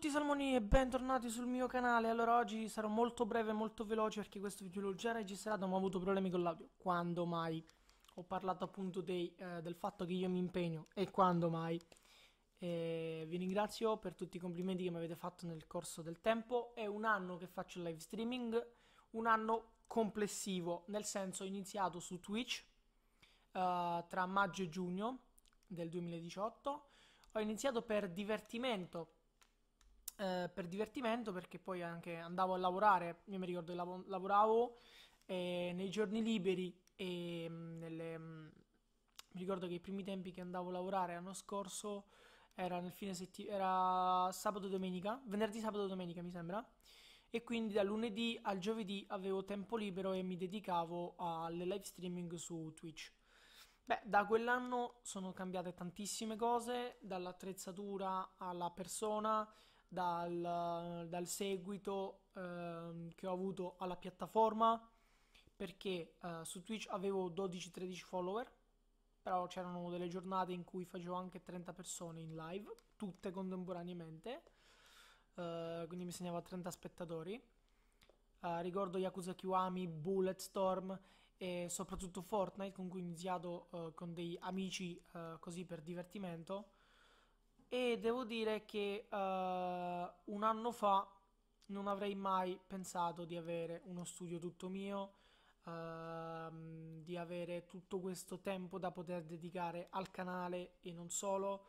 tutti salmoni e bentornati sul mio canale. Allora oggi sarò molto breve e molto veloce perché questo video l'ho già registrato ma ho avuto problemi con l'audio. Quando mai? Ho parlato appunto dei, eh, del fatto che io mi impegno e quando mai. E vi ringrazio per tutti i complimenti che mi avete fatto nel corso del tempo. È un anno che faccio live streaming, un anno complessivo, nel senso ho iniziato su Twitch uh, tra maggio e giugno del 2018. Ho iniziato per divertimento eh, per divertimento perché poi anche andavo a lavorare, io mi ricordo che lav- lavoravo eh, nei giorni liberi e mh, mm, nelle, mh, mm, mi ricordo che i primi tempi che andavo a lavorare l'anno scorso era nel fine settimana, era sabato domenica, venerdì, sabato domenica mi sembra, e quindi dal lunedì al giovedì avevo tempo libero e mi dedicavo alle live streaming su Twitch. Beh, da quell'anno sono cambiate tantissime cose, dall'attrezzatura alla persona, dal, dal seguito eh, che ho avuto alla piattaforma perché eh, su Twitch avevo 12-13 follower però c'erano delle giornate in cui facevo anche 30 persone in live tutte contemporaneamente eh, quindi mi segnavo a 30 spettatori. Uh, ricordo Yakuza Kiwami, Bulletstorm e soprattutto Fortnite con cui ho iniziato uh, con dei amici uh, così per divertimento e devo dire che uh, un anno fa non avrei mai pensato di avere uno studio tutto mio, uh, di avere tutto questo tempo da poter dedicare al canale e non solo.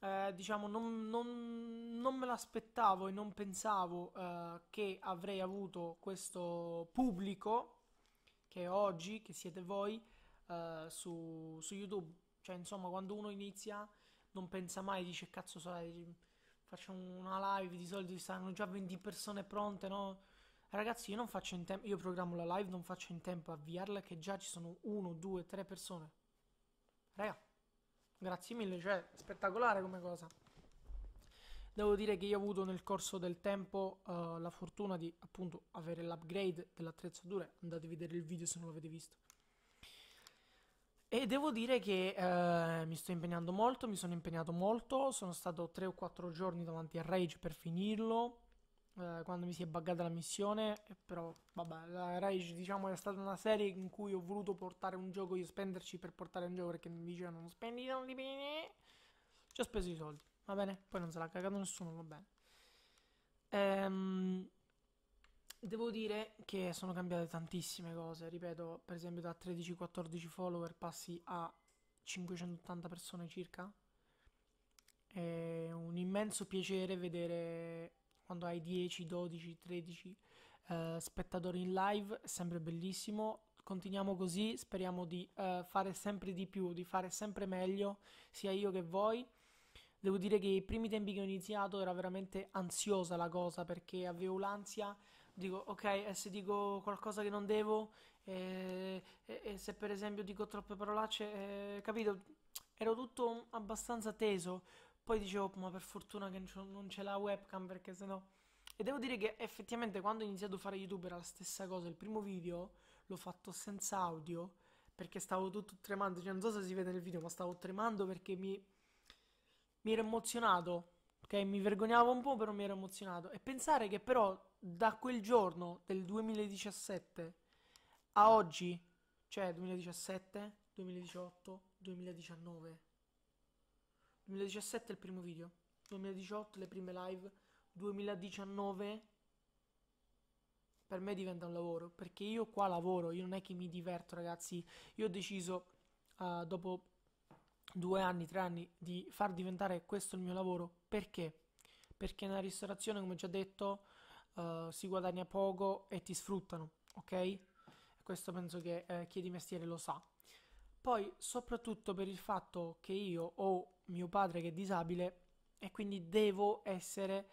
Uh, diciamo, non, non, non, me l'aspettavo e non pensavo uh, che avrei avuto questo pubblico che oggi, che siete voi, su, su YouTube. Cioè, insomma, quando uno inizia non pensa mai, dice cazzo sai, faccio una live, di solito ci stanno già 20 persone pronte, no? Ragazzi, io non faccio in tempo, io programmo la live, non faccio in tempo a avviarla che già ci sono 1, 2, 3 persone. Raga, grazie mille, cioè, spettacolare come cosa. Devo dire che io ho avuto nel corso del tempo uh, la fortuna di appunto avere l'upgrade dell'attrezzatura. Andate a vedere il video se non l'avete visto. E devo dire che eh, mi sto impegnando molto, mi sono impegnato molto, sono stato 3 o 4 giorni davanti a Rage per finirlo, eh, quando mi si è buggata la missione, però vabbè, la Rage diciamo è stata una serie in cui ho voluto portare un gioco, io spenderci per portare un gioco perché mi dicevano non spendi i soldi bene, ci ho speso i soldi, va bene? Poi non se l'ha cagato nessuno, va bene. Ehm... Devo dire che sono cambiate tantissime cose, ripeto, per esempio da 13-14 follower passi a 580 persone circa. È un immenso piacere vedere quando hai 10, 12, 13 eh, spettatori in live, è sempre bellissimo. Continuiamo così, speriamo di eh, fare sempre di più, di fare sempre meglio, sia io che voi. Devo dire che i primi tempi che ho iniziato era veramente ansiosa la cosa perché avevo l'ansia dico ok, e se dico qualcosa che non devo, e, e, e se per esempio dico troppe parolacce, eh, capito? Ero tutto abbastanza teso. Poi dicevo, ma per fortuna che non c'è la webcam perché sennò... E devo dire che effettivamente quando ho iniziato a fare YouTube era la stessa cosa. Il primo video l'ho fatto senza audio perché stavo tutto tremando. Cioè, non so se si vede nel video, ma stavo tremando perché mi, mi ero emozionato. Ok, mi vergognavo un po', però mi ero emozionato. E pensare che però da quel giorno del 2017 a oggi, cioè 2017, 2018, 2019. 2017 è il primo video, 2018 le prime live, 2019 per me diventa un lavoro, perché io qua lavoro, io non è che mi diverto ragazzi, io ho deciso uh, dopo due anni, tre anni di far diventare questo il mio lavoro, perché? Perché nella ristorazione, come già detto, uh, si guadagna poco e ti sfruttano, ok? Questo penso che eh, chi è di mestiere lo sa. Poi, soprattutto per il fatto che io ho mio padre che è disabile e quindi devo essere,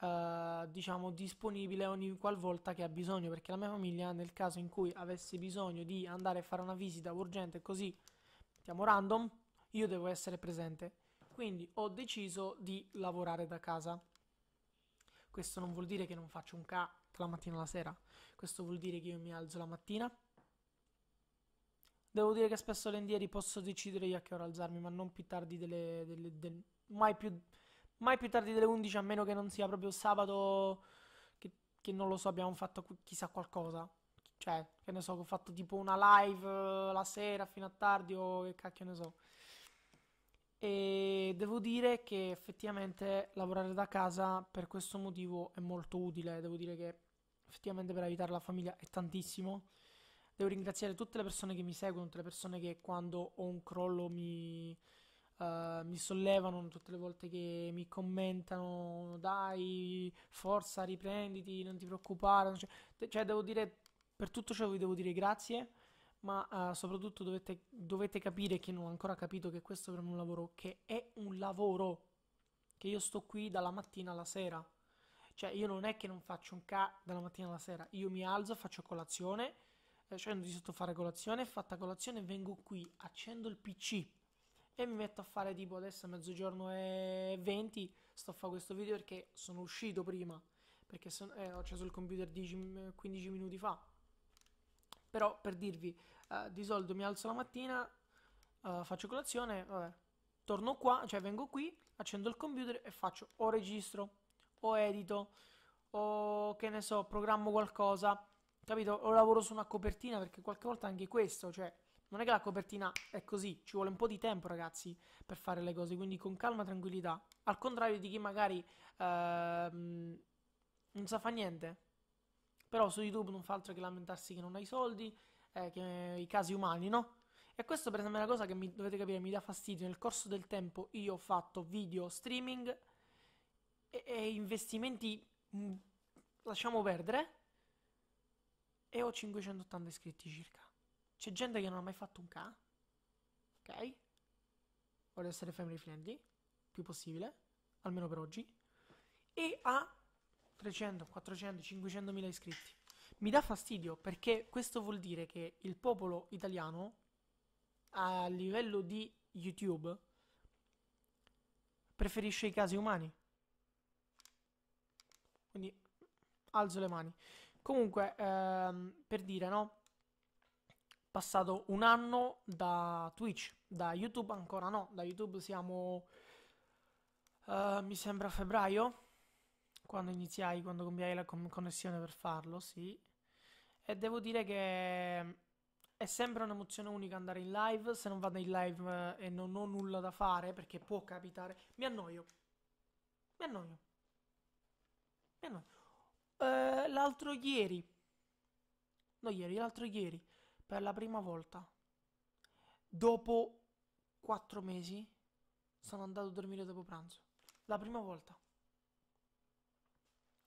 uh, diciamo, disponibile ogni qualvolta che ha bisogno, perché la mia famiglia, nel caso in cui avesse bisogno di andare a fare una visita urgente così, mettiamo random, io devo essere presente. Quindi ho deciso di lavorare da casa. Questo non vuol dire che non faccio un ca la mattina alla sera. Questo vuol dire che io mi alzo la mattina. Devo dire che spesso volentieri posso decidere io a che ora alzarmi, ma non più tardi delle, delle, del, mai più mai più tardi delle 11 a meno che non sia proprio sabato che, che non lo so, abbiamo fatto chissà qualcosa. Cioè, che ne so, ho fatto tipo una live eh, la sera fino a tardi o che cacchio ne so. E devo dire che effettivamente lavorare da casa per questo motivo è molto utile. Devo dire che effettivamente per aiutare la famiglia è tantissimo. Devo ringraziare tutte le persone che mi seguono, tutte le persone che quando ho un crollo mi, uh, mi sollevano, tutte le volte che mi commentano, dai, forza, riprenditi, non ti preoccupare. Cioè devo dire, per tutto ciò vi devo dire grazie, ma uh, soprattutto dovete, dovete capire che non ho ancora capito che questo è un lavoro, che è un lavoro, che io sto qui dalla mattina alla sera. Cioè, io non è che non faccio un ca dalla mattina alla sera, io mi alzo, faccio colazione scendo di sotto fare colazione, fatta colazione vengo qui, accendo il PC e mi metto a fare tipo adesso a mezzogiorno e 20, sto a fare questo video perché sono uscito prima, perché son, eh, ho acceso il computer 10, 15 minuti fa. Però per dirvi, eh, di solito mi alzo la mattina, eh, faccio colazione, vabbè, torno qua, cioè vengo qui, accendo il computer e faccio o registro, o edito, o che ne so, programmo qualcosa capito? O lavoro su una copertina perché qualche volta anche questo, cioè non è che la copertina è così, ci vuole un po' di tempo ragazzi per fare le cose, quindi con calma tranquillità. Al contrario di chi magari ehm, non sa fa niente, però su YouTube non fa altro che lamentarsi che non ha i soldi, eh, che i casi umani, no? E questo per esempio è una cosa che mi dovete capire, mi dà fastidio. Nel corso del tempo io ho fatto video streaming e, e investimenti mh, mm, lasciamo perdere e ho 580 iscritti circa. C'è gente che non ha mai fatto un K. Ok? Voglio essere family friendly, più possibile, almeno per oggi. E ha 300, 400, 500 mila iscritti. Mi dà fastidio perché questo vuol dire che il popolo italiano a livello di YouTube preferisce i casi umani. Quindi alzo le mani. Comunque, ehm, per dire, no? Passato un anno da Twitch, da YouTube ancora no, da YouTube siamo, uh, mi sembra a febbraio, quando iniziai, quando cambiai la con- connessione per farlo, sì. E devo dire che è sempre un'emozione unica andare in live, se non vado in live eh, e non ho nulla da fare, perché può capitare, mi annoio. Mi annoio. Mi annoio. Eh, l'altro ieri, no ieri, l'altro ieri, per la prima volta, dopo quattro mesi, sono andato a dormire dopo pranzo. La prima volta.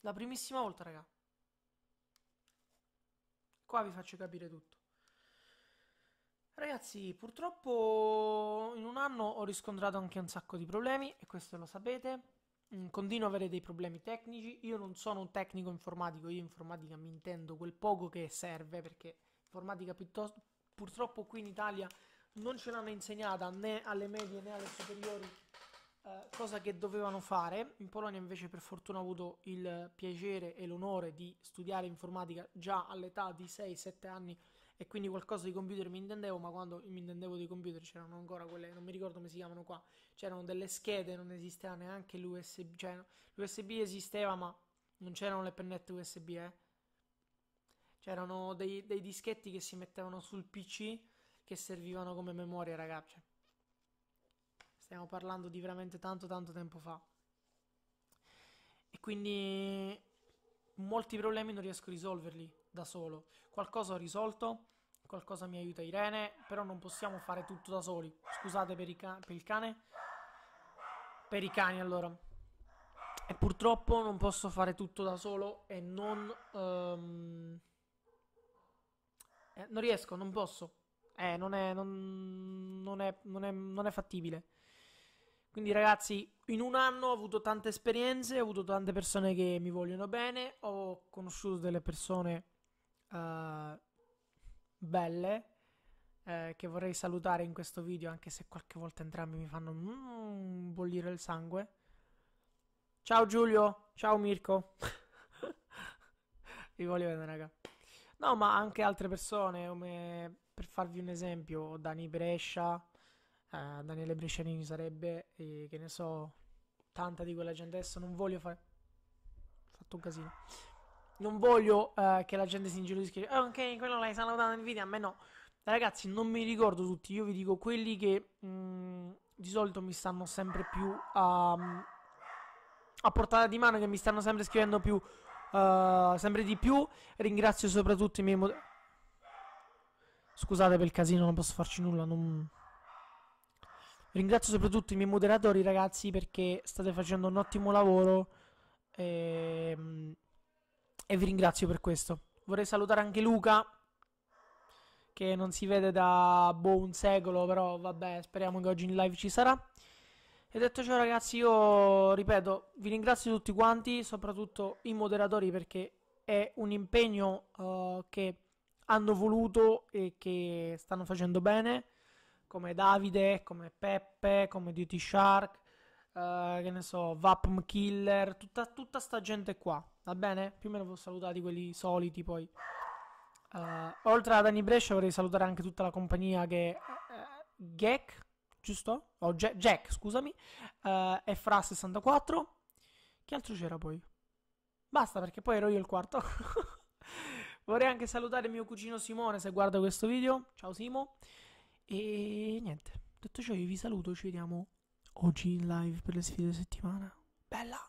La primissima volta, raga. Qua vi faccio capire tutto. Ragazzi, purtroppo in un anno ho riscontrato anche un sacco di problemi e questo lo sapete. Mm, continuo ad avere dei problemi tecnici. Io non sono un tecnico informatico, io informatica mi intendo quel poco che serve perché informatica piuttosto purtroppo qui in Italia non ce l'hanno insegnata né alle medie né alle superiori, cosa che dovevano fare. In Polonia invece per fortuna ho avuto il piacere e l'onore di studiare informatica già all'età di 6-7 anni e quindi qualcosa di computer mi intendevo, ma quando mi intendevo di computer c'erano ancora quelle, non mi ricordo come si chiamano qua, c'erano delle schede, non esisteva neanche l'USB, cioè l'USB esisteva ma non c'erano le pennette USB, eh. C'erano dei, dei dischetti che si mettevano sul PC che servivano come memoria, ragazzi. Stiamo parlando di veramente tanto tanto tempo fa. E quindi molti problemi non riesco a risolverli da solo. Qualcosa ho risolto, qualcosa mi aiuta Irene, però non possiamo fare tutto da soli. Scusate per, per il cane. Per i cani allora. E purtroppo non posso fare tutto da solo e non... Um, eh, non riesco, non posso. Eh, non è, non, non, è, non, è, non è fattibile. Quindi ragazzi, in un anno ho avuto tante esperienze, ho avuto tante persone che mi vogliono bene, ho conosciuto delle persone uh, belle uh, che vorrei salutare in questo video, anche se qualche volta entrambi mi fanno mm, bollire il sangue. Ciao Giulio, ciao Mirko. Vi voglio bene, raga. No, ma anche altre persone, come per farvi un esempio, Dani Brescia, uh, Daniele Brescianini sarebbe, e, che ne so, tanta di quella gente. Adesso non voglio fare. Fatto un casino. Non voglio uh, che la gente si ingelosisca. Oh, ok, quello l'hai salutato in video. A me no. Ragazzi, non mi ricordo tutti. Io vi dico quelli che mh, mm, di solito mi stanno sempre più a, a portata di mano, che mi stanno sempre scrivendo più. Uh, sempre di più. Ringrazio soprattutto i miei moderatori. Scusate per il casino, non posso farci nulla. Non... Ringrazio soprattutto i miei moderatori, ragazzi, perché state facendo un ottimo lavoro. E, ehm, e vi ringrazio per questo. Vorrei salutare anche Luca, che non si vede da boh, un secolo, però vabbè, speriamo che oggi in live ci sarà. E detto ciò, ragazzi, io ripeto, vi ringrazio tutti quanti, soprattutto i moderatori, perché è un impegno uh, che hanno voluto e che stanno facendo bene come Davide, come Peppe, come Duty Shark, uh, che ne so, Vapm Killer, tutta, tutta sta gente qua, va bene? Più o meno vi ho salutati quelli soliti poi. Uh, oltre a Dani Brescia vorrei salutare anche tutta la compagnia che... Uh, Gek, giusto? Oh, Jack, Jack scusami, uh, e Fra64. Che altro c'era poi? Basta perché poi ero io il quarto. vorrei anche salutare mio cugino Simone se guarda questo video. Ciao Simo. E niente, detto ciò io vi saluto, ci vediamo oggi in live per le sfide di settimana. Bella!